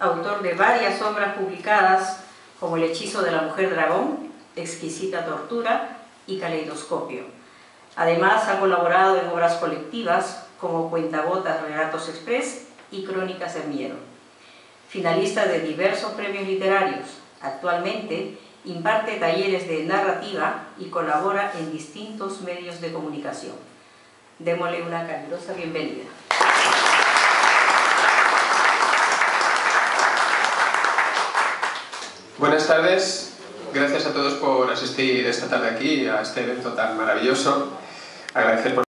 autor de varias obras publicadas como El hechizo de la mujer dragón, Exquisita tortura y Caleidoscopio. Además ha colaborado en obras colectivas como Cuentagotas Relatos Express y Crónicas del Miedo. Finalista de diversos premios literarios, actualmente imparte talleres de narrativa y colabora en distintos medios de comunicación. Démosle una calurosa bienvenida. Buenas tardes, gracias a todos por asistir esta tarde aquí a este evento tan maravilloso. Agradecer por